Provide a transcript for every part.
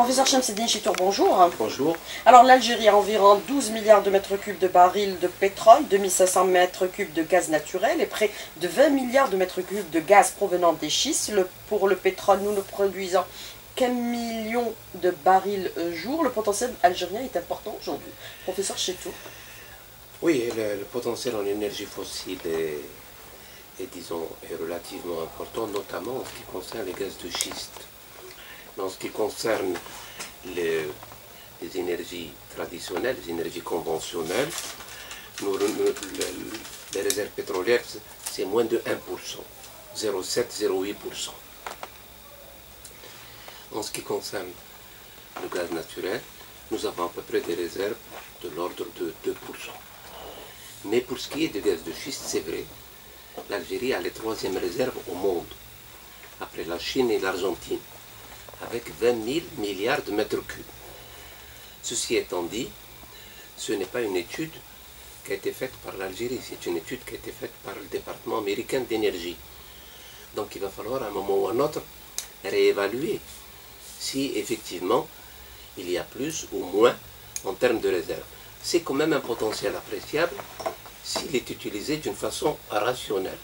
Professeur Chemseddine Chitour, bonjour. Bonjour. Alors l'Algérie a environ 12 milliards de mètres cubes de barils de pétrole, 2500 mètres cubes de gaz naturel et près de 20 milliards de mètres cubes de gaz provenant des schistes. pour le pétrole, nous ne produisons qu'un million de barils jour. Le potentiel algérien est important aujourd'hui. Professeur Chitour. Oui, le, potentiel en énergie fossile est, disons, est relativement important, notamment en ce qui concerne les gaz de schiste. En ce qui concerne les, énergies traditionnelles, les énergies conventionnelles, les réserves pétrolières, c'est moins de 1%, 0,7-0,8%. En ce qui concerne le gaz naturel, nous avons à peu près des réserves de l'ordre de 2%. Mais pour ce qui est du gaz de schiste, c'est vrai, l'Algérie a les troisièmes réserves au monde, après la Chine et l'Argentine avec 20 000 milliards de mètres cubes. Ceci étant dit, ce n'est pas une étude qui a été faite par l'Algérie, c'est une étude qui a été faite par le département américain d'énergie. Donc il va falloir à un moment ou à un autre réévaluer si effectivement il y a plus ou moins en termes de réserve. C'est quand même un potentiel appréciable s'il est utilisé d'une façon rationnelle.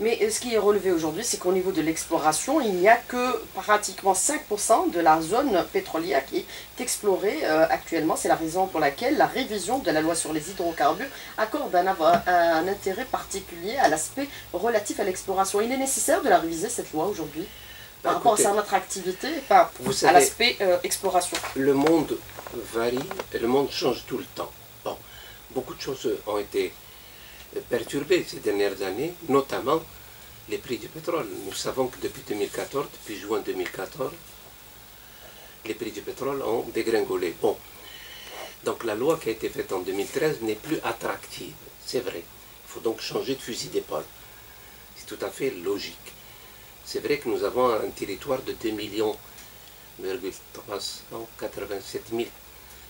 Mais euh, ce qui est relevé aujourd'hui, c'est qu'au niveau de l'exploration, il n'y a que pratiquement 5% de la zone pétrolière qui est explorée euh, actuellement. C'est la raison pour laquelle la révision de la loi sur les hydrocarbures accorde un, un intérêt particulier à l'aspect relatif à l'exploration. Il est nécessaire de la réviser, cette loi, aujourd'hui par rapport à notre activité, enfin, à l'aspect euh, exploration. Le monde varie et le monde change tout le temps. Bon, beaucoup de choses ont été perturbé ces dernières années, notamment les prix du pétrole. Nous savons que depuis 2014, depuis juin 2014, les prix du pétrole ont dégringolé. Bon, donc la loi qui a été faite en 2013 n'est plus attractive, c'est vrai. Il faut donc changer de fusil d'épaule. C'est tout à fait logique. C'est vrai que nous avons un territoire de 2 millions 387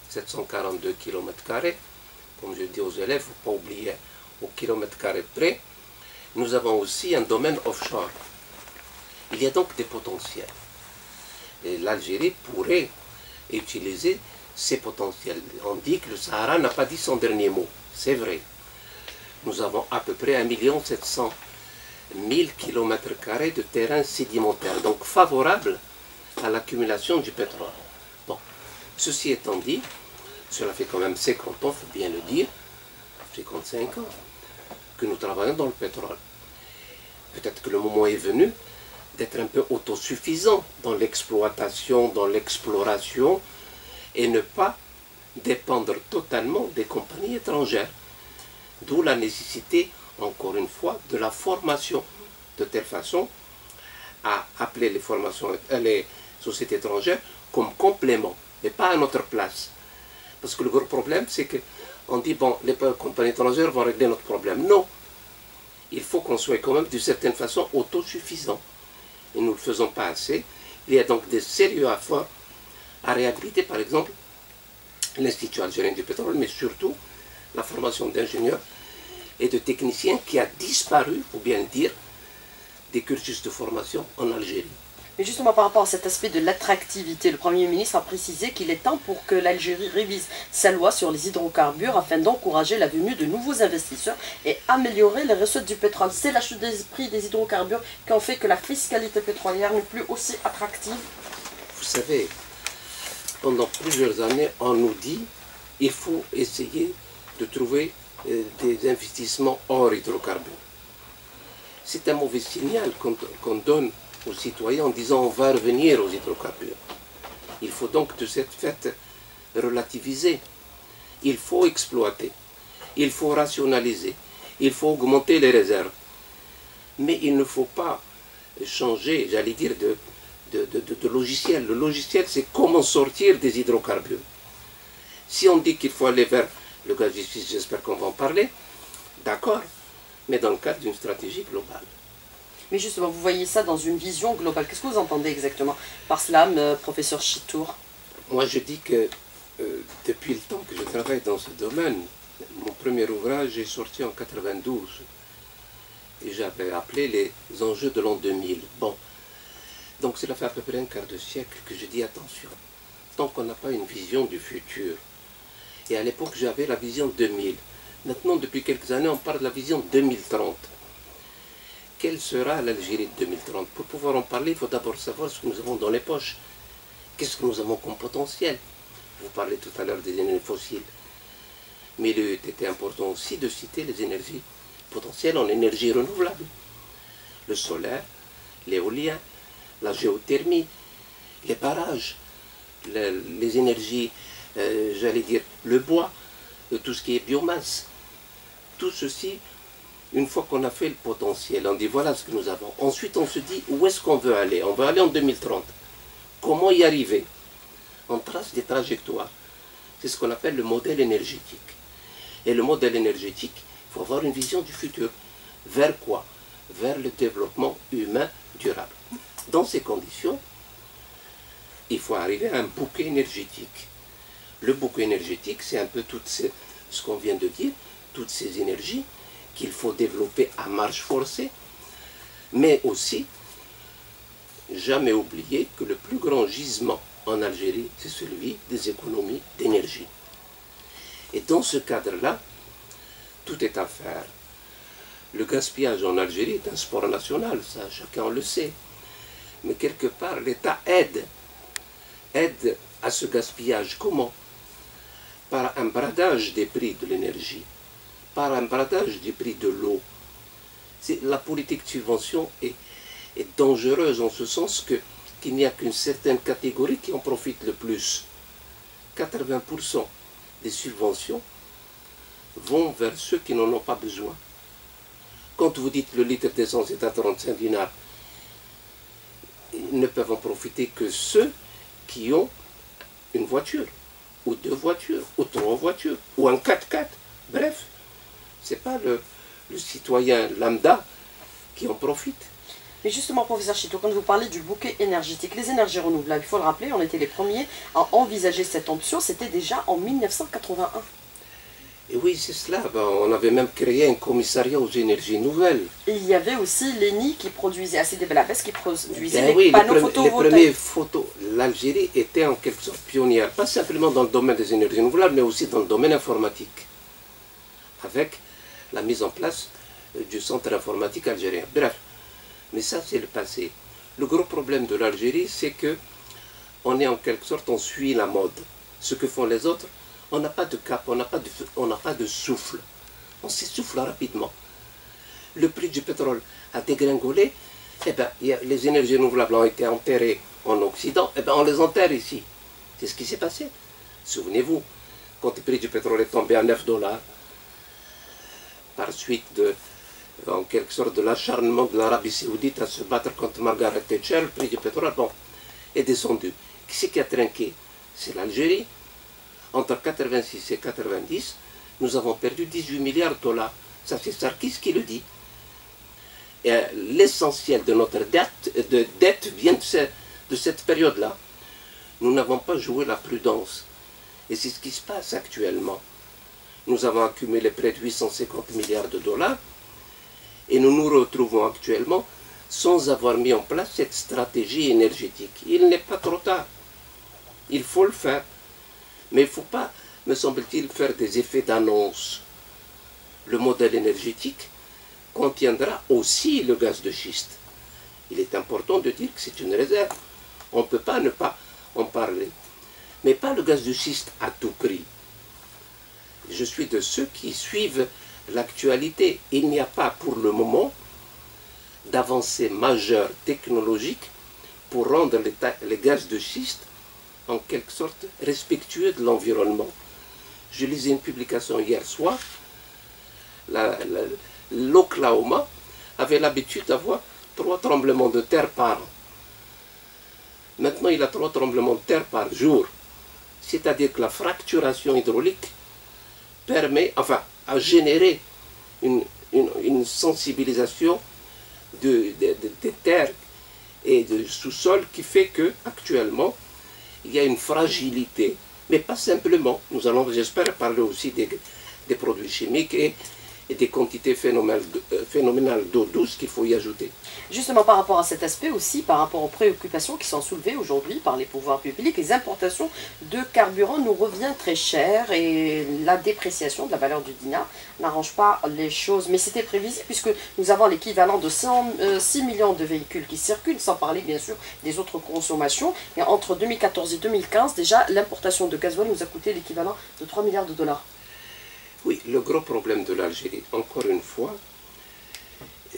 742 km, comme je dis aux élèves, il ne faut pas oublier au kilomètre carré près, nous avons aussi un domaine offshore. Il y a donc des potentiels. L'Algérie pourrait utiliser ces potentiels. On dit que le Sahara n'a pas dit son dernier mot. C'est vrai. Nous avons à peu près 1 700 000 km de terrain sédimentaire, donc favorable à l'accumulation du pétrole. Bon, ceci étant dit, cela fait quand même 50 ans, il faut bien le dire, 55 ans, que nous travaillons dans le pétrole. Peut-être que le moment est venu d'être un peu autosuffisant dans l'exploitation, dans l'exploration, et ne pas dépendre totalement des compagnies étrangères. D'où la nécessité, encore une fois, de la formation, de telle façon à appeler les, formations, euh, les sociétés étrangères comme complément, et pas à notre place. Parce que le gros problème, c'est que on dit, bon, les compagnies étrangères vont régler notre problème. Non. Il faut qu'on soit quand même d'une certaine façon autosuffisant. Et nous ne le faisons pas assez. Il y a donc des sérieux efforts à réhabiliter, par exemple, l'Institut algérien du pétrole, mais surtout la formation d'ingénieurs et de techniciens qui a disparu, faut bien dire, des cursus de formation en Algérie. Mais justement par rapport à cet aspect de l'attractivité, le Premier ministre a précisé qu'il est temps pour que l'Algérie révise sa loi sur les hydrocarbures afin d'encourager la venue de nouveaux investisseurs et améliorer les recettes du pétrole. C'est la chute des prix des hydrocarbures qui ont fait que la fiscalité pétrolière n'est plus aussi attractive. Vous savez, pendant plusieurs années, on nous dit qu'il faut essayer de trouver euh, des investissements hors hydrocarbures. C'est un mauvais signal qu'on donne aux citoyens en disant on va revenir aux hydrocarbures. Il faut donc de cette fête relativiser. Il faut exploiter. Il faut rationaliser. Il faut augmenter les réserves. Mais il ne faut pas changer, j'allais dire, de, de, logiciel. Le logiciel, c'est comment sortir des hydrocarbures. Si on dit qu'il faut aller vers le gaz j'espère qu'on va en parler, d'accord, mais dans le cadre d'une stratégie globale. Mais justement, vous voyez ça dans une vision globale. Qu'est-ce que vous entendez exactement par cela, euh, professeur Chitour? Moi, je dis que euh, depuis le temps que je travaille dans ce domaine, mon premier ouvrage est sorti en 92. Et j'avais appelé les enjeux de l'an 2000. Bon. Donc cela fait à peu près un quart de siècle que je dis attention. tant qu'on n'a pas une vision du futur. Et à l'époque, j'avais la vision 2000. Maintenant, depuis quelques années, on parle de la vision 2030. Quelle sera l'Algérie de 2030 Pour pouvoir en parler, il faut d'abord savoir ce que nous avons dans les poches. Qu'est-ce que nous avons comme potentiel? Vous parlez tout à l'heure des énergies fossiles. Mais il était important aussi de citer les énergies potentielles en énergie renouvelable. Le solaire, l'éolien, la géothermie, les barrages, les, énergies, euh, j'allais dire le bois, euh, tout ce qui est biomasse. Tout ceci, une fois qu'on a fait le potentiel, on dit voilà ce que nous avons. Ensuite, on se dit où est-ce qu'on veut aller? On veut aller en 2030. Comment y arriver? On trace des trajectoires. C'est ce qu'on appelle le modèle énergétique. Et le modèle énergétique, il faut avoir une vision du futur. Vers quoi? Vers le développement humain durable. Dans ces conditions, il faut arriver à un bouquet énergétique. Le bouquet énergétique, c'est un peu tout ce, qu'on vient de dire, toutes ces énergies qu'il faut développer à marche forcée, mais aussi jamais oublier que le plus grand gisement en Algérie, c'est celui des économies d'énergie. Et dans ce cadre-là, tout est à faire. Le gaspillage en Algérie est un sport national, ça chacun le sait. Mais quelque part, l'État aide aide à ce gaspillage. Comment? Par un bradage des prix de l'énergie, par un bradage des prix de l'eau. La politique de subvention est, dangereuse en ce sens que qu'il n'y a qu'une certaine catégorie qui en profite le plus. 80% des subventions vont vers ceux qui n'en ont pas besoin. Quand vous dites le litre d'essence est à 35 dinars, ne peuvent en profiter que ceux qui ont une voiture, ou deux voitures, ou trois voitures, ou un 4x4. Bref, ce n'est pas le, citoyen lambda qui en profite. Mais justement, professeur Chito, quand vous parlez du bouquet énergétique, les énergies renouvelables, il faut le rappeler, on était les premiers à envisager cette option, c'était déjà en 1981. Et oui, c'est cela. Ben, on avait même créé un commissariat aux énergies nouvelles. Et il y avait aussi l'ENI qui produisait, assez de qui produisait ben les panneaux photovoltaïques. Les premiers photos. L'Algérie était en quelque sorte pionnière, pas simplement dans le domaine des énergies renouvelables, mais aussi dans le domaine informatique, avec la mise en place euh, du centre informatique algérien. Bref, mais ça c'est le passé. Le gros problème de l'Algérie, c'est que on est en quelque sorte, on suit la mode. Ce que font les autres, on n'a pas de cap, on n'a pas, de, on pas de souffle. On s'essouffle rapidement. Le prix du pétrole a dégringolé. Eh bien, les énergies renouvelables ont été enterrées en Occident. Eh bien, on les enterre ici. C'est ce qui s'est passé. Souvenez-vous, quand le prix du pétrole est tombé à 9 dollars, par suite de, en quelque sorte, de l'acharnement de l'Arabie Saoudite à se battre contre Margaret Thatcher, le prix du pétrole bon, est descendu. Qui c'est qui a trinqué? C'est l'Algérie, entre 86 et 90, nous avons perdu 18 milliards de dollars. Ça, c'est Sarkis qui le dit. Et l'essentiel de notre dette, de dette vient de, cette période-là. Nous n'avons pas joué la prudence. Et c'est ce qui se passe actuellement. Nous avons accumulé près de 850 milliards de dollars et nous nous retrouvons actuellement sans avoir mis en place cette stratégie énergétique. Il n'est pas trop tard. Il faut le faire. Mais il ne faut pas, me semble-t-il, faire des effets d'annonce. Le modèle énergétique contiendra aussi le gaz de schiste. Il est important de dire que c'est une réserve. On ne peut pas ne pas en parler. Mais pas le gaz de schiste à tout prix. Je suis de ceux qui suivent l'actualité. Il n'y a pas pour le moment d'avancée majeure technologique pour rendre les, gaz de schiste en quelque sorte respectueux de l'environnement. Je lisais une publication hier soir. L'Oklahoma avait l'habitude d'avoir trois tremblements de terre par an. Maintenant, il a trois tremblements de terre par jour. C'est-à-dire que la fracturation hydraulique permet, enfin, à générer une, sensibilisation des de, terres et de sous-sol qui fait que, actuellement, il y a une fragilité, mais pas simplement. Nous allons, j'espère, parler aussi des, produits chimiques et, et des quantités euh, phénoménales d'eau douce qu'il faut y ajouter. Justement, par rapport à cet aspect aussi, par rapport aux préoccupations qui sont soulevées aujourd'hui par les pouvoirs publics, les importations de carburant nous revient très cher et la dépréciation de la valeur du dinar n'arrange pas les choses. Mais c'était prévisible puisque nous avons l'équivalent de 6 euh, millions de véhicules qui circulent, sans parler bien sûr des autres consommations. Et entre 2014 et 2015, déjà, l'importation de gasoil nous a coûté l'équivalent de 3 milliards de dollars. Oui, le gros problème de l'Algérie, encore une fois,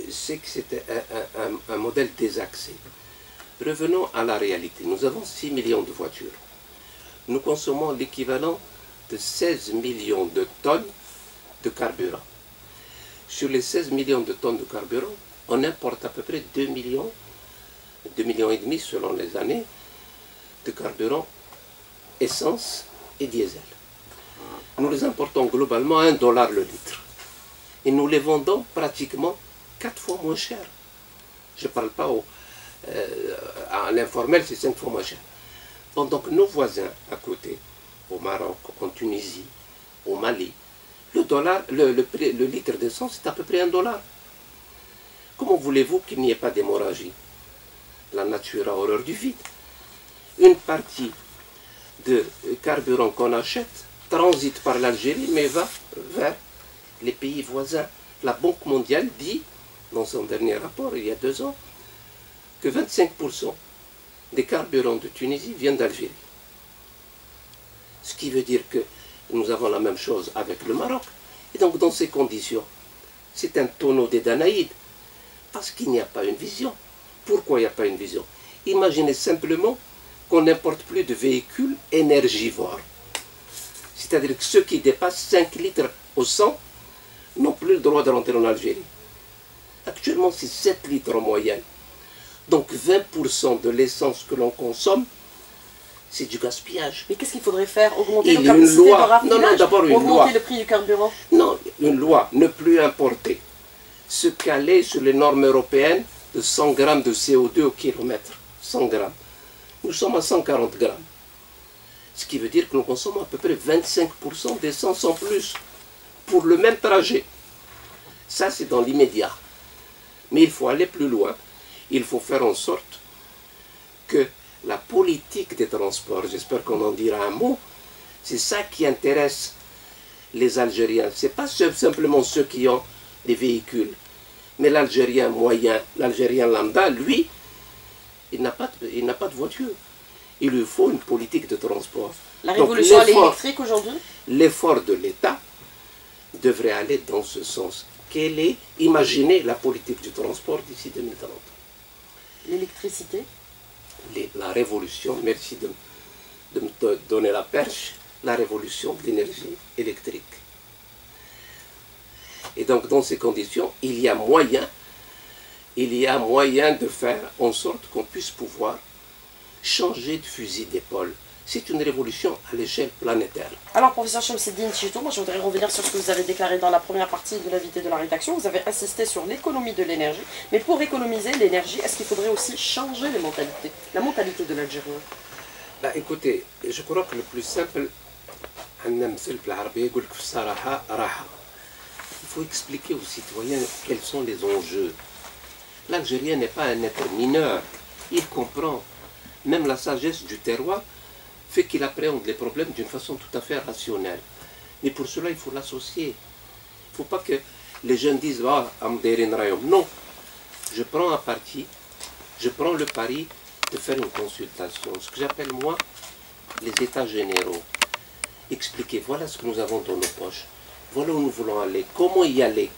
c'est que c'était un, modèle désaxé. Revenons à la réalité. Nous avons 6 millions de voitures. Nous consommons l'équivalent de 16 millions de tonnes de carburant. Sur les 16 millions de tonnes de carburant, on importe à peu près 2 millions, 2 millions et demi selon les années, de carburant essence et diesel. Nous les importons globalement à 1 dollar le litre. Et nous les vendons pratiquement quatre fois moins cher. Je ne parle pas au, euh, à l'informel, c'est cinq fois moins cher. Que nos voisins à côté, au Maroc, en Tunisie, au Mali, le, dollar, le, le litre d'essence à peu près un dollar. Comment voulez-vous qu'il n'y ait pas d'hémorragie? La nature a horreur du vide. Une partie de carburant qu'on achète transite par l'Algérie, mais va vers les pays voisins. La Banque mondiale dit dans son dernier rapport, il y a deux ans, que 25% des carburants de Tunisie viennent d'Algérie. Ce qui veut dire que nous avons la même chose avec le Maroc. Et donc dans ces conditions, c'est un tonneau des Danaïdes, parce qu'il n'y a pas une vision. Pourquoi il n'y a pas une vision? Imaginez simplement qu'on n'importe plus de véhicules énergivores. C'est-à-dire que ceux qui dépassent 5 litres au 100 n'ont plus le droit de rentrer en Algérie. Actuellement, c'est 7 litres en moyenne. Donc 20% de l'essence que l'on consomme, c'est du gaspillage. Mais qu'est-ce qu'il faudrait faire? Augmenter la capacité de raffinage Non, non, d'abord une Augmenter le prix du carburant? Non, une loi, ne plus importer. Se caler sur les normes européennes de 100 grammes de CO2 au kilomètre. 100 grammes. Nous sommes à 140 grammes. Ce qui veut dire que nous consommons à peu près 25% d'essence en plus pour le même trajet. Ça, c'est dans l'immédiat. Mais il faut aller plus loin. Il faut faire en sorte que la politique des transports, j'espère qu'on en dira un mot, c'est ça qui intéresse les Algériens. Ce n'est pas simplement ceux qui ont des véhicules, mais l'Algérien moyen, l'Algérien lambda, lui, il n'a pas, pas de voiture. Il lui faut une politique de transport. La révolution électrique aujourd'hui? L'effort de l'État devrait aller dans ce sens quelle est, imaginez la politique du transport d'ici 2030. L'électricité? La révolution, merci de, de me donner la perche, la révolution de l'énergie électrique. Et donc dans ces conditions, il y a moyen, il y a moyen de faire en sorte qu'on puisse pouvoir changer de fusil d'épaule c'est une révolution à l'échelle planétaire. Alors, professeur Chamseddine Chito, moi je voudrais revenir sur ce que vous avez déclaré dans la première partie de l'invité de la rédaction. Vous avez insisté sur l'économie de l'énergie. Mais pour économiser l'énergie, est-ce qu'il faudrait aussi changer les mentalités, la mentalité de l'Algérien? Bah, Écoutez, je crois que le plus simple, il faut expliquer aux citoyens quels sont les enjeux. L'Algérien n'est pas un être mineur. Il comprend même la sagesse du terroir fait qu'il appréhende les problèmes d'une façon tout à fait rationnelle. Mais pour cela, il faut l'associer. Il ne faut pas que les jeunes disent Ah, Non. Je prends un parti, je prends le pari de faire une consultation. Ce que j'appelle moi les états généraux. Expliquer voilà ce que nous avons dans nos poches. Voilà où nous voulons aller. Comment y aller?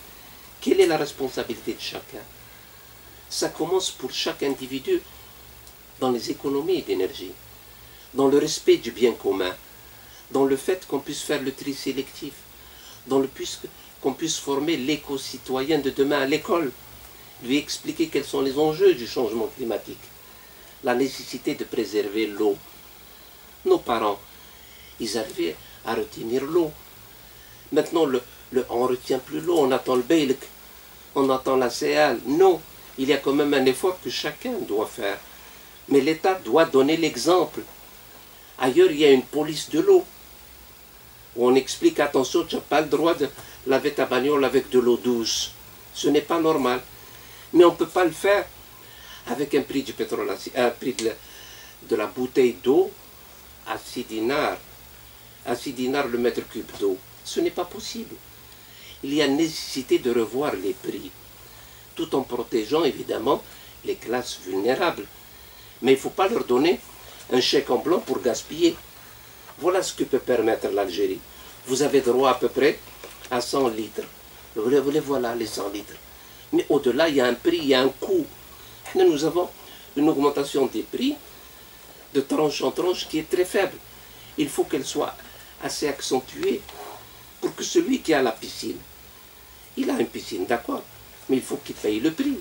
Quelle est la responsabilité de chacun? Ça commence pour chaque individu dans les économies d'énergie dans le respect du bien commun, dans le fait qu'on puisse faire le tri sélectif, dans le qu'on puisse former l'éco-citoyen de demain à l'école, lui expliquer quels sont les enjeux du changement climatique, la nécessité de préserver l'eau. Nos parents, ils arrivaient à retenir l'eau. Maintenant, on ne retient plus l'eau, on attend le Beilk, on attend la CEAL. Non, il y a quand même un effort que chacun doit faire. Mais l'État doit donner l'exemple. Ailleurs, il y a une police de l'eau. Où on explique, attention, tu n'as pas le droit de laver ta bagnole avec de l'eau douce. Ce n'est pas normal. Mais on ne peut pas le faire avec un prix du pétrole, un prix de la, de la bouteille d'eau à 6 dinars. À 6 dinars le mètre cube d'eau. Ce n'est pas possible. Il y a nécessité de revoir les prix, tout en protégeant évidemment les classes vulnérables. Mais il ne faut pas leur donner un chèque en blanc pour gaspiller. Voilà ce que peut permettre l'Algérie. Vous avez droit à peu près à 100 litres. Les voilà, les 100 litres. Mais au-delà, il y a un prix, il y a un coût. Nous avons une augmentation des prix de tranche en tranche qui est très faible. Il faut qu'elle soit assez accentuée pour que celui qui a la piscine, il a une piscine, d'accord, mais il faut qu'il paye le prix.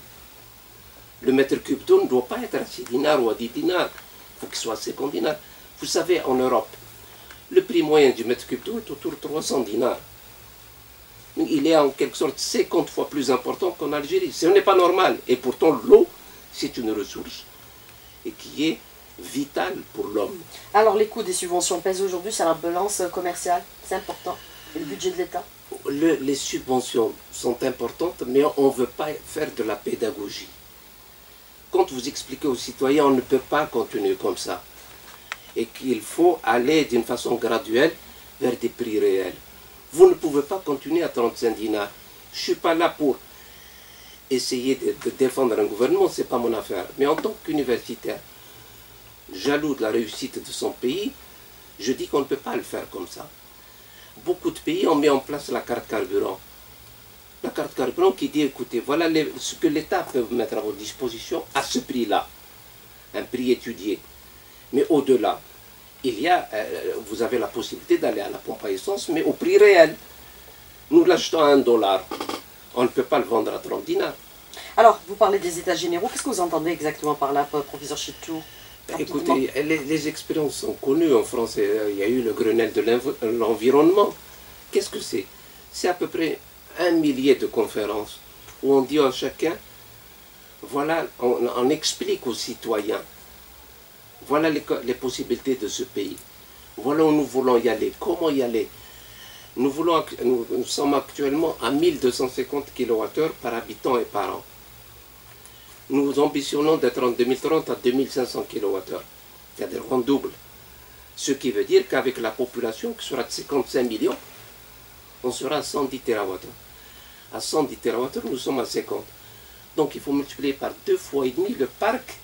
Le mètre cube d'eau ne doit pas être à 6 dinars ou à 10 dinars, il faut qu'il soit à 50 dinars. Vous savez, en Europe, le prix moyen du mètre cube d'eau est autour de 300 dinars. Il est en quelque sorte 50 fois plus important qu'en Algérie. Ce n'est pas normal. Et pourtant, l'eau, c'est une ressource et qui est vitale pour l'homme. Alors, les coûts des subventions pèsent aujourd'hui sur la balance commerciale C'est important. Et le budget de l'État? Les subventions sont importantes, mais on ne veut pas faire de la pédagogie. Quand vous expliquez aux citoyens, on ne peut pas continuer comme ça et qu'il faut aller d'une façon graduelle vers des prix réels. Vous ne pouvez pas continuer à 35 dinars. Je ne suis pas là pour essayer de, défendre un gouvernement, ce n'est pas mon affaire. Mais en tant qu'universitaire, jaloux de la réussite de son pays, je dis qu'on ne peut pas le faire comme ça. Beaucoup de pays ont mis en place la carte carburant. La carte carburant qui dit, écoutez, voilà ce que l'État peut mettre à votre disposition à ce prix-là. Un prix étudié. Mais au-delà, il y a, euh, vous avez la possibilité d'aller à la pompe à essence, mais au prix réel. Nous l'achetons à un dollar. On ne peut pas le vendre à 30 dinars. Alors, vous parlez des états généraux. Qu'est-ce que vous entendez exactement par là, professeur Chitou? Écoutez, les, expériences sont connues en France. Euh, il y a eu le Grenelle de l'environnement. Qu'est-ce que c'est? C'est à peu près un millier de conférences où on dit à chacun, voilà, on explique aux citoyens voilà les, possibilités de ce pays. Voilà où nous voulons y aller. Comment y aller? Nous, voulons, nous, sommes actuellement à 1250 kWh par habitant et par an. Nous ambitionnons d'être en 2030 à 2500 kWh, c'est-à-dire en double. Ce qui veut dire qu'avec la population qui sera de 55 millions, on sera à 110 TWh. À 110 TWh, nous sommes à 50. Donc il faut multiplier par deux fois et demi le parc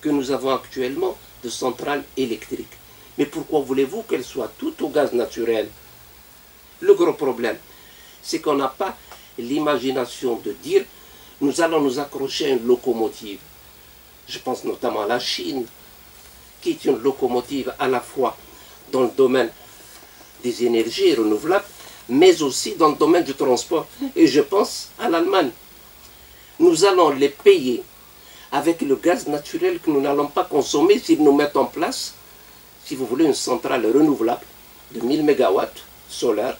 que nous avons actuellement de centrales électriques. Mais pourquoi voulez-vous qu'elles soient toutes au gaz naturel? Le gros problème, c'est qu'on n'a pas l'imagination de dire nous allons nous accrocher à une locomotive. Je pense notamment à la Chine, qui est une locomotive à la fois dans le domaine des énergies renouvelables, mais aussi dans le domaine du transport. Et je pense à l'Allemagne. Nous allons les payer avec le gaz naturel que nous n'allons pas consommer s'ils nous mettent en place, si vous voulez, une centrale renouvelable de 1000 MW solaire.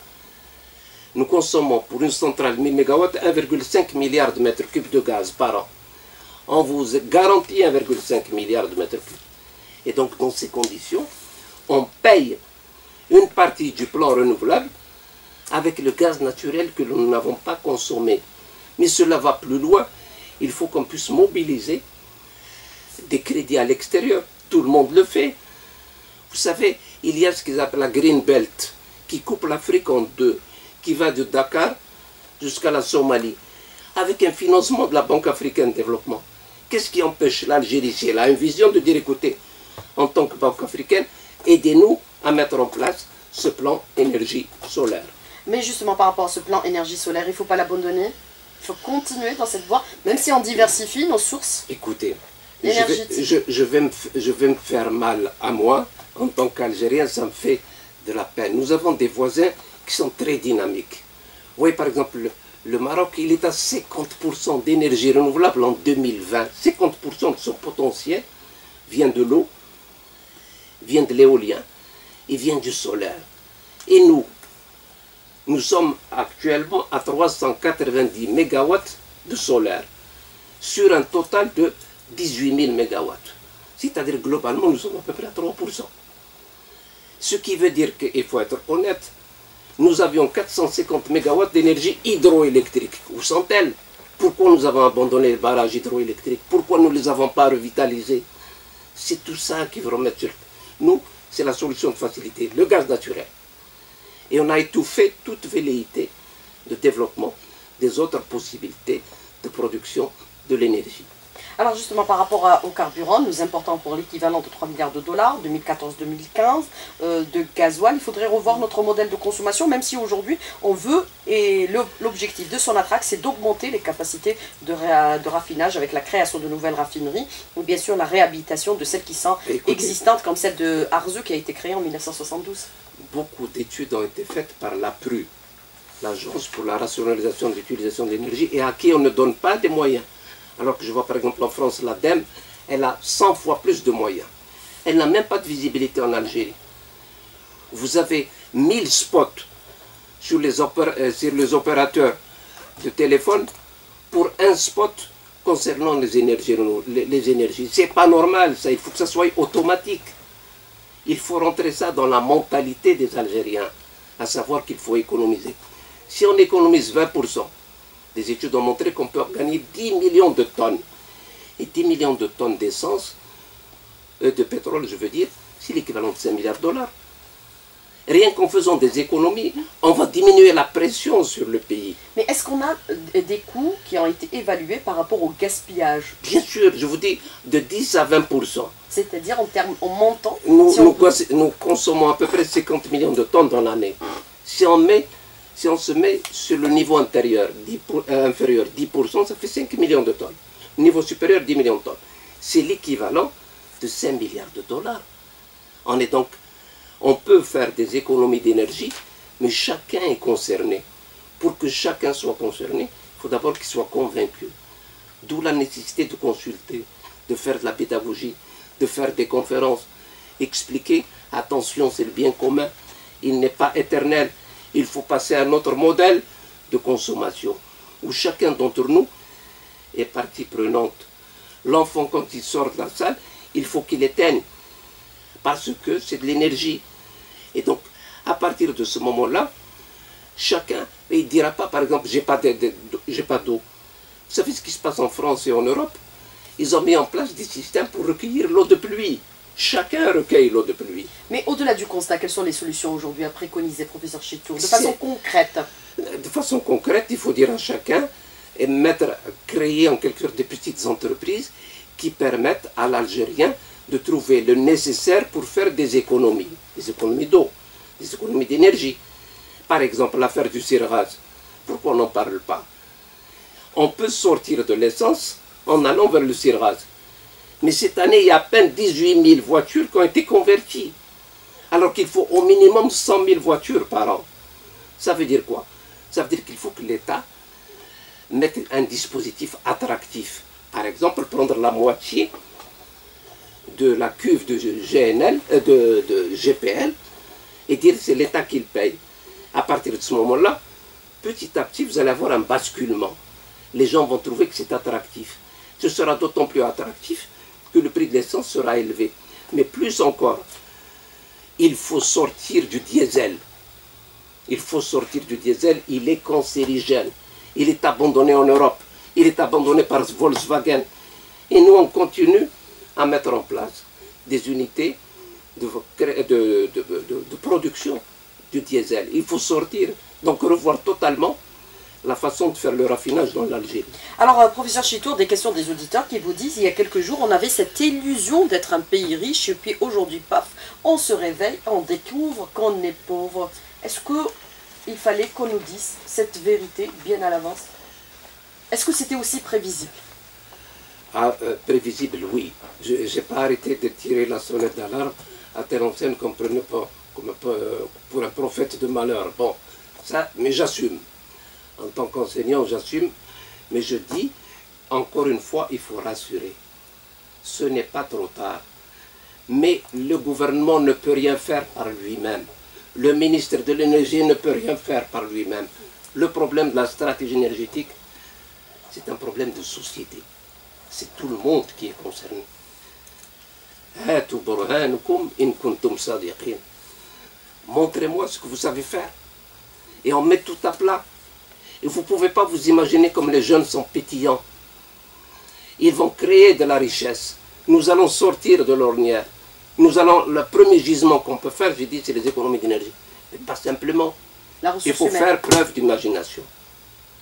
Nous consommons pour une centrale 1000 MW 1,5 milliard de mètres cubes de gaz par an. On vous garantit 1,5 milliard de mètres cubes. Et donc, dans ces conditions, on paye une partie du plan renouvelable avec le gaz naturel que nous n'avons pas consommé. Mais cela va plus loin il faut qu'on puisse mobiliser des crédits à l'extérieur. Tout le monde le fait. Vous savez, il y a ce qu'ils appellent la Green Belt, qui coupe l'Afrique en deux, qui va de Dakar jusqu'à la Somalie, avec un financement de la Banque africaine de développement. Qu'est-ce qui empêche l'Algérie, si elle a une vision, de dire, écoutez, en tant que Banque africaine, aidez-nous à mettre en place ce plan énergie solaire. Mais justement, par rapport à ce plan énergie solaire, il ne faut pas l'abandonner il faut continuer dans cette voie, même si on diversifie nos sources. Écoutez, je vais, je, vais me, je vais me faire mal à moi, en tant qu'Algérien, ça me fait de la peine. Nous avons des voisins qui sont très dynamiques. Vous voyez, par exemple, le, Maroc, il est à 50% d'énergie renouvelable en 2020. 50% de son potentiel vient de l'eau, vient de l'éolien et vient du solaire. Et nous, nous sommes actuellement à 390 MW de solaire sur un total de 18 000 MW. C'est-à-dire globalement, nous sommes à peu près à 3%. Ce qui veut dire qu'il faut être honnête. nous avions 450 MW d'énergie hydroélectrique. Où sont-elles? Pourquoi nous avons abandonné les barrages hydroélectriques? Pourquoi nous ne les avons pas revitalisés? C'est tout ça qui veut remettre sur... Nous, c'est la solution de facilité, le gaz naturel. Et on a étouffé toute velléité de développement des autres possibilités de production de l'énergie. Alors justement, par rapport au carburant, nous importons pour l'équivalent de 3 milliards de dollars, 2014-2015, euh, de gasoil. Il faudrait revoir notre modèle de consommation, même si aujourd'hui on veut, et l'objectif de son attraque, c'est d'augmenter les capacités de, de, raffinage avec la création de nouvelles raffineries, ou bien sûr la réhabilitation de celles qui sont existantes, comme celle de Arzew qui a été créée en 1972. Beaucoup d'études ont été faites par l'APRU, l'Agence pour la rationalisation de l'utilisation de l'énergie, et à qui on ne donne pas des moyens. Alors que je vois par exemple en France, l'ADEME, elle a 100 fois plus de moyens. Elle n'a même pas de visibilité en Algérie. Vous avez 1000 spots sur les, euh, sur les opérateurs de téléphone pour un spot concernant les énergies. Les, les énergies. C'est pas normal, ça. Il faut que ça soit automatique. Il faut rentrer ça dans la mentalité des Algériens, à savoir qu'il faut économiser. Si on économise 20%, des études ont montré qu'on peut gagner 10 millions de tonnes. Et 10 millions de tonnes d'essence, euh, de pétrole, je veux dire, c'est l'équivalent de 5 milliards de dollars. Rien qu'en faisant des économies, on va diminuer la pression sur le pays. Mais est-ce qu'on a euh, des coûts qui ont été évalués par rapport au gaspillage? Bien sûr, je vous dis de 10 à 20% C'est-à-dire en termes en montant nous, nous, consommons à peu près 50 millions de tonnes dans l'année. Si on met si on se met sur le niveau intérieur, 10 euh, inférieur 10%, ça fait 5 millions de tonnes. Niveau supérieur, 10 millions de tonnes. C'est l'équivalent de 5 milliards de dollars. On est donc, on peut faire des économies d'énergie, mais chacun est concerné. Pour que chacun soit concerné, il faut d'abord qu'il soit convaincu. D'où la nécessité de consulter, de faire de la pédagogie, de faire des conférences, expliquer, attention, c'est le bien commun, il n'est pas éternel, il faut passer à un autre modèle de consommation, où chacun d'entre nous est partie prenante. L'enfant, quand il sort de la salle, il faut qu'il éteigne, parce que c'est de l'énergie. Et donc, à partir de ce moment-là, chacun, il ne dira pas, par exemple, j'ai pas d'eau. Vous savez ce qui se passe en France et en Europe? Ils ont mis en place des systèmes pour recueillir l'eau de pluie. Chacun recueille l'eau de pluie. Mais au-delà du constat, quelles sont les solutions aujourd'hui à préconiser, professeur Chitour, de façon concrète? De façon concrète, il faut dire à chacun et mettre, créer en quelque sorte des petites entreprises qui permettent à l'Algérien de trouver le nécessaire pour faire des économies, des économies d'eau, des économies d'énergie. Par exemple, l'affaire du cirrage. Pourquoi on n'en parle pas? On peut sortir de l'essence en allant vers le cirrage. Mais cette année, il y a à peine 18 000 voitures qui ont été converties. Alors qu'il faut au minimum 100 000 voitures par an. Ça veut dire quoi? Ça veut dire qu'il faut que l'État mette un dispositif attractif. Par exemple, prendre la moitié de la cuve de GNL, euh, de, de GPL, et dire c'est l'État qui le paye. À partir de ce moment-là, petit à petit, vous allez avoir un basculement. Les gens vont trouver que c'est attractif. Ce sera d'autant plus attractif le prix de l'essence sera élevé. Mais plus encore, il faut sortir du diesel. Il faut sortir du diesel, il est cancérigène. Il est abandonné en Europe. Il est abandonné par Volkswagen. Et nous, on continue à mettre en place des unités de production du diesel. Il faut sortir, donc revoir totalement la façon de faire le raffinage dans l'Algérie. Alors, euh, professeur Chitour, des questions des auditeurs qui vous disent, il y a quelques jours, on avait cette illusion d'être un pays riche, et puis aujourd'hui, paf, on se réveille, on découvre qu'on est pauvre. Est-ce qu'il fallait qu'on nous dise cette vérité bien à l'avance? Est-ce que c'était aussi prévisible? Ah, euh, Prévisible, oui. Je n'ai pas arrêté de tirer la sonnette d'alarme à telle enseigne qu'on prenait pas comme euh, pour un prophète de malheur. Bon, ça, mais j'assume en tant qu'enseignant, j'assume, mais je dis, encore une fois, il faut rassurer. Ce n'est pas trop tard. Mais le gouvernement ne peut rien faire par lui-même. Le ministre de l'énergie ne peut rien faire par lui-même. Le problème de la stratégie énergétique, c'est un problème de société. C'est tout le monde qui est concerné. Montrez-moi ce que vous savez faire. et on met tout à plat. Et vous ne pouvez pas vous imaginer comme les jeunes sont pétillants. Ils vont créer de la richesse. Nous allons sortir de l'ornière. Nous allons, le premier gisement qu'on peut faire, je dis, c'est les économies d'énergie. Mais pas simplement. Il faut humaine. faire preuve d'imagination.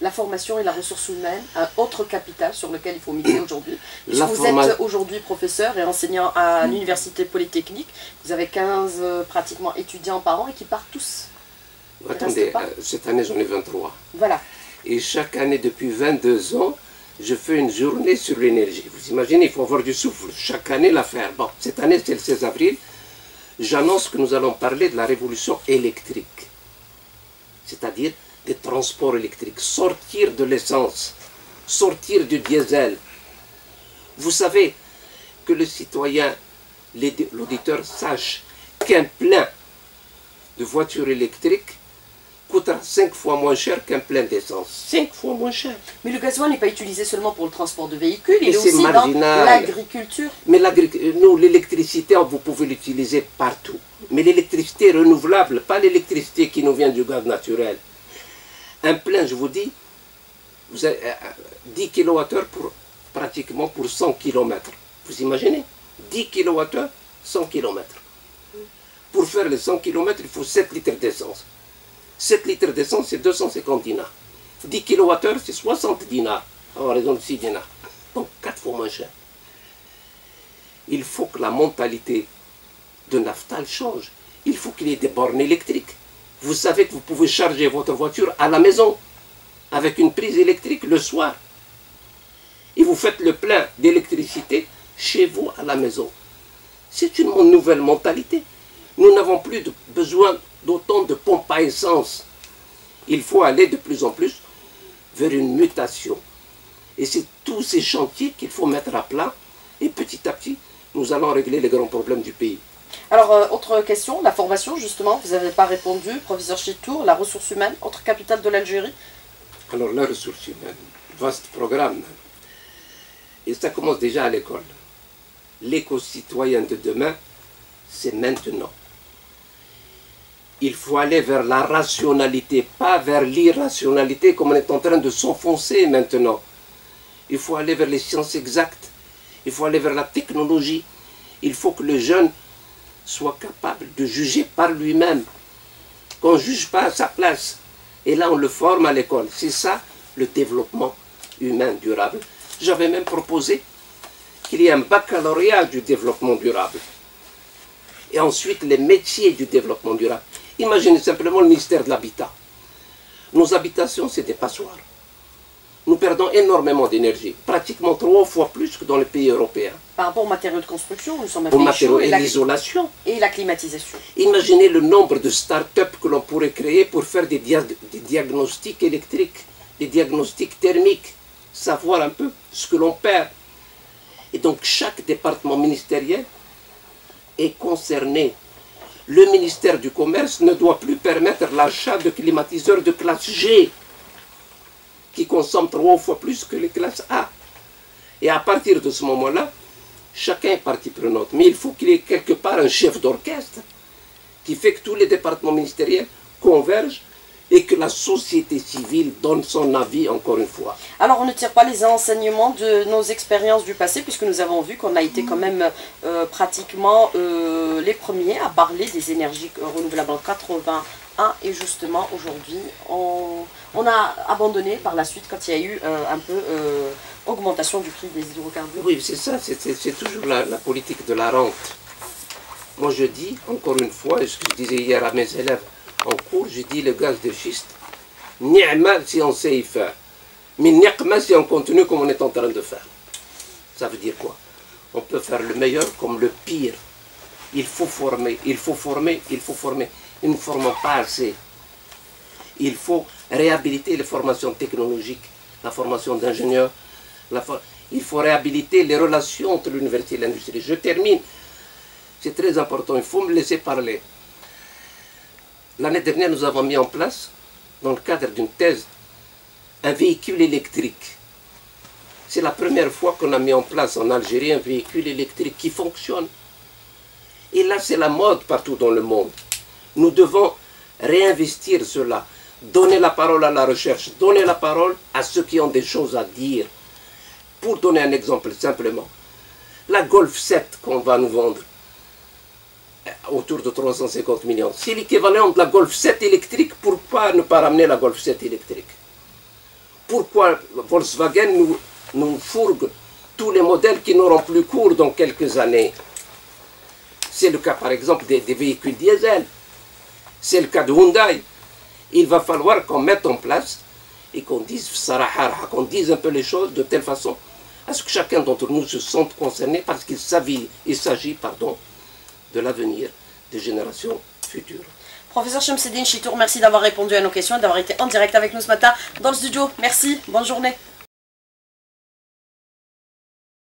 La formation et la ressource humaine, un autre capital sur lequel il faut miser aujourd'hui. Vous êtes aujourd'hui professeur et enseignant à l'université polytechnique. Vous avez 15 euh, pratiquement étudiants par an et qui partent tous. Attendez, euh, cette année j'en ai 23. Voilà. Et chaque année, depuis 22 ans, je fais une journée sur l'énergie. Vous imaginez, il faut avoir du souffle. Chaque année, la faire. Bon, cette année, c'est le 16 avril. J'annonce que nous allons parler de la révolution électrique. C'est-à-dire des transports électriques. Sortir de l'essence. Sortir du diesel. Vous savez que le citoyen, l'auditeur sache qu'un plein de voitures électriques coûtera 5 fois moins cher qu'un plein d'essence. 5 fois moins cher. Mais le gasoil n'est pas utilisé seulement pour le transport de véhicules, il est c'est aussi dans marginal. l'agriculture. Mais euh, nous, l'électricité, vous pouvez l'utiliser partout. Mais l'électricité renouvelable, pas l'électricité qui nous vient du gaz naturel. Un plein, je vous dis, vous avez euh, euh, 10 kWh pour, pratiquement pour 100 km. Vous imaginez? 10 kWh, 100 km. Pour faire les 100 km, il faut 7 litres d'essence. 7 litres d'essence, c'est 250 dinars. 10 kWh, c'est 60 dinars. En raison de 6 dinars. Donc 4 fois moins cher il faut que la mentalité de Naftal change. Il faut qu'il y ait des bornes électriques. Vous savez que vous pouvez charger votre voiture à la maison avec une prise électrique le soir. Et vous faites le plein d'électricité chez vous à la maison. C'est une nouvelle mentalité. Nous n'avons plus de- besoin d'autant de pompes à essence. Il faut aller de plus en plus vers une mutation. Et c'est tous ces chantiers qu'il faut mettre à plat. Et petit à petit, nous allons régler les grands problèmes du pays. Alors, euh, autre question, la formation, justement, vous n'avez pas répondu. Professeur Chitour, la ressource humaine, autre capitale de l'Algérie. Alors, la ressource humaine, vaste programme. Et ça commence déjà à l'école. L'éco-citoyen de demain, c'est maintenant. Il faut aller vers la rationalité, pas vers l'irrationalité comme on est en train de s'enfoncer maintenant. Il faut aller vers les sciences exactes. Il faut aller vers la technologie. Il faut que le jeune soit capable de juger par lui-même. Qu'on ne juge pas à sa place. Et là, on le forme à l'école. C'est ça le développement humain durable. J'avais même proposé qu'il y ait un baccalauréat du développement durable. Et ensuite, les métiers du développement durable. Imaginez simplement le ministère de l'Habitat. Nos habitations, c'est des passoires. Nous perdons énormément d'énergie, pratiquement trois fois plus que dans les pays européens. Par rapport aux matériaux de construction, nous sommes un pays matériaux chaud et et la, l'isolation. et la climatisation. Imaginez le nombre de start-up que l'on pourrait créer pour faire des, dia- des diagnostics électriques, des diagnostics thermiques, savoir un peu ce que l'on perd. Et donc chaque département ministériel est concerné. Le ministère du Commerce ne doit plus permettre l'achat de climatiseurs de classe G, qui consomment trois fois plus que les classes A. Et à partir de ce moment-là, chacun est partie prenante. Mais il faut qu'il y ait quelque part un chef d'orchestre qui fait que tous les départements ministériels convergent et que la société civile donne son avis encore une fois. Alors, on ne tire pas les enseignements de nos expériences du passé, puisque nous avons vu qu'on a été quand même euh, pratiquement euh, les premiers à parler des énergies euh, renouvelables en 81. Et justement, aujourd'hui, on, on a abandonné par la suite quand il y a eu euh, un peu augmentation du prix des hydrocarbures. Oui, c'est ça, c'est toujours la, la politique de la rente. Moi je dis, encore une fois, et ce que je disais hier à mes élèves en cours, je dis le gaz de schiste, ni'ma si on sait y faire, mais ni'ma si on continue comme on est en train de faire. Ça veut dire quoi? On peut faire le meilleur comme le pire. Il faut former, il faut former, il faut former. Nous ne formons pas assez. Il faut réhabiliter les formations technologiques, la formation d'ingénieurs. Il faut réhabiliter les relations entre l'université et l'industrie. Je termine. C'est très important, il faut me laisser parler. L'année dernière, nous avons mis en place, dans le cadre d'une thèse, un véhicule électrique. C'est la première fois qu'on a mis en place en Algérie un véhicule électrique qui fonctionne. Et là, c'est la mode partout dans le monde. Nous devons réinvestir cela Donnez la parole à la recherche, donnez la parole à ceux qui ont des choses à dire. Pour donner un exemple simplement, la Golf 7 qu'on va nous vendre, autour de 350 millions, c'est l'équivalent de la Golf 7 électrique, pourquoi ne pas ramener la Golf 7 électrique? Pourquoi Volkswagen nous, fourgue tous les modèles qui n'auront plus cours dans quelques années? C'est le cas par exemple des, des véhicules diesel, c'est le cas de Hyundai. Il va falloir qu'on mette en place et qu'on dise qu'on dise un peu les choses de telle façon à ce que chacun d'entre nous se sente concerné parce qu'il s'agit pardon, de l'avenir des générations futures. Professeur Chemseddin Chitour, merci d'avoir répondu à nos questions et d'avoir été en direct avec nous ce matin dans le studio. Merci, bonne journée.